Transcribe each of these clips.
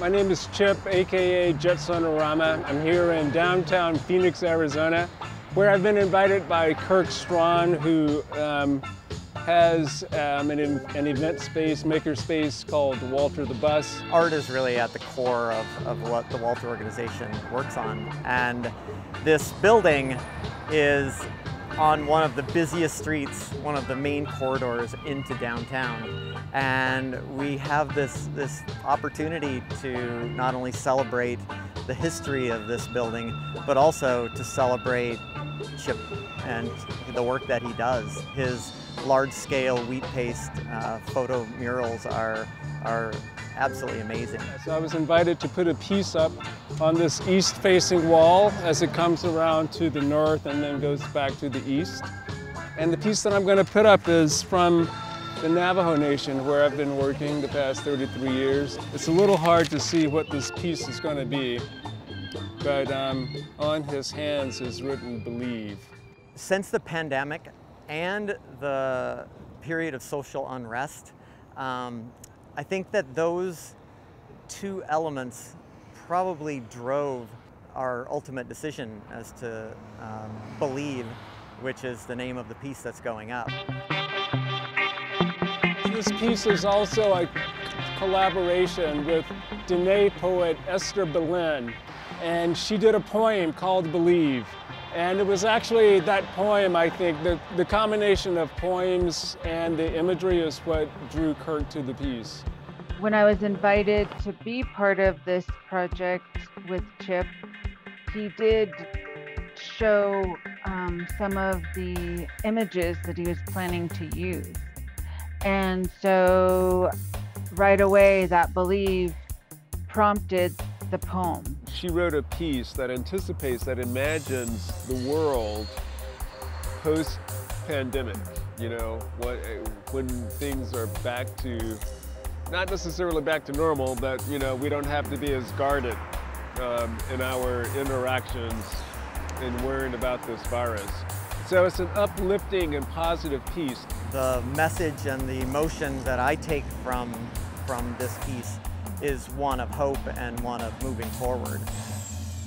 My name is Chip, aka Jetsonorama. I'm here in downtown Phoenix, Arizona, where I've been invited by Kirk Strawn, who um, has um, an, an, event space, maker space called Walter the Bus. Art is really at the core of, of what the Walter organization works on. And this building is on one of the busiest streets, one of the main corridors into downtown. And we have this, this opportunity to not only celebrate the history of this building, but also to celebrate Chip and the work that he does. His large-scale wheat paste uh, photo murals are, are absolutely amazing. So I was invited to put a piece up on this east-facing wall as it comes around to the north and then goes back to the east. And the piece that I'm going to put up is from the Navajo Nation where I've been working the past 33 years. It's a little hard to see what this piece is going to be, but um, on his hands is written believe. Since the pandemic and the period of social unrest, um, I think that those two elements probably drove our ultimate decision as to um, believe, which is the name of the piece that's going up. This piece is also a collaboration with Dene poet Esther Belin, and she did a poem called Believe. And it was actually that poem, I think, the, the combination of poems and the imagery is what drew Kirk to the piece. When I was invited to be part of this project with Chip, he did show um, some of the images that he was planning to use. And so right away, that belief prompted the poem. She wrote a piece that anticipates, that imagines the world post-pandemic, you know, what, when things are back to, not necessarily back to normal, but, you know, we don't have to be as guarded um, in our interactions and worrying about this virus. So it's an uplifting and positive piece. The message and the emotion that I take from, from this piece is one of hope and one of moving forward.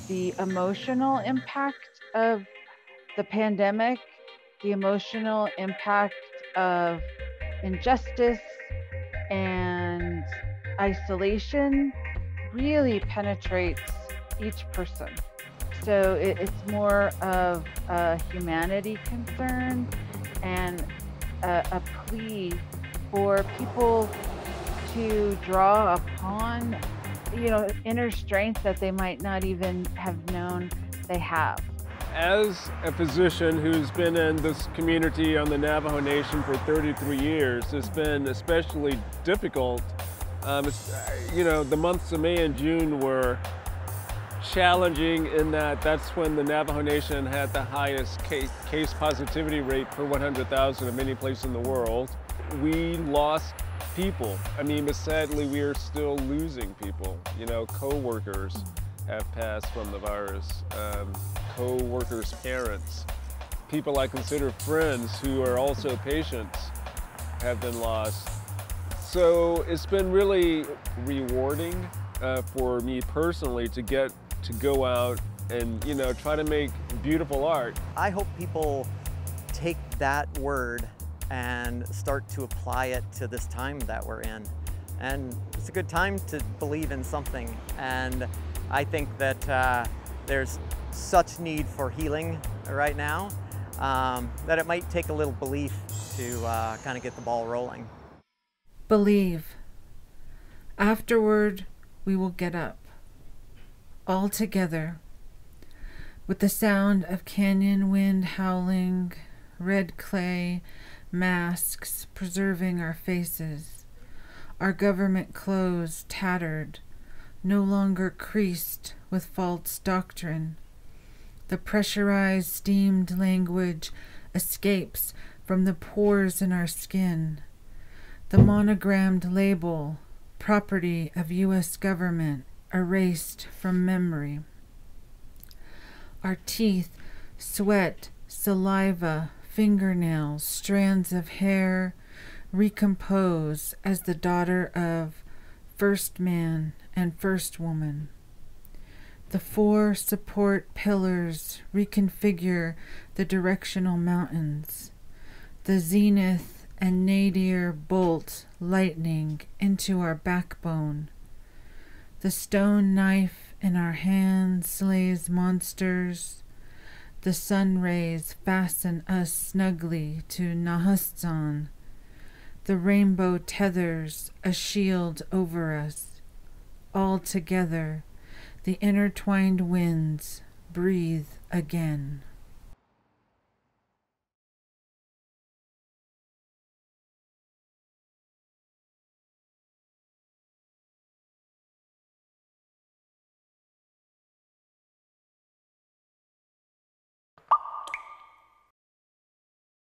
The emotional impact of the pandemic, the emotional impact of injustice and isolation really penetrates each person. So it, it's more of a humanity concern and a, a plea for people to draw upon, you know, inner strength that they might not even have known they have. As a physician who's been in this community on the Navajo Nation for 33 years, it's been especially difficult. Um, you know, the months of May and June were challenging in that that's when the Navajo Nation had the highest case, case positivity rate per 100,000 of any place in the world. We lost people. I mean, but sadly, we are still losing people. You know, co-workers have passed from the virus. Um, co-workers' parents, people I consider friends who are also patients have been lost. So it's been really rewarding uh, for me personally to get to go out and you know try to make beautiful art. I hope people take that word and start to apply it to this time that we're in. And it's a good time to believe in something. And I think that uh, there's such need for healing right now um, that it might take a little belief to uh, kind of get the ball rolling. Believe. Afterward, we will get up. All together. With the sound of canyon wind howling, red clay, masks preserving our faces, our government clothes tattered, no longer creased with false doctrine. The pressurized, steamed language escapes from the pores in our skin. The monogrammed label, property of U.S. government, erased from memory. Our teeth, sweat, saliva, fingernails, strands of hair recompose as the daughter of first man and first woman. The four support pillars reconfigure the directional mountains. The zenith and nadir bolt lightning into our backbone. The stone knife in our hand slays monsters. The sun rays fasten us snugly to Nahasdzáán. The rainbow tethers a shield over us. All together, the intertwined winds breathe again.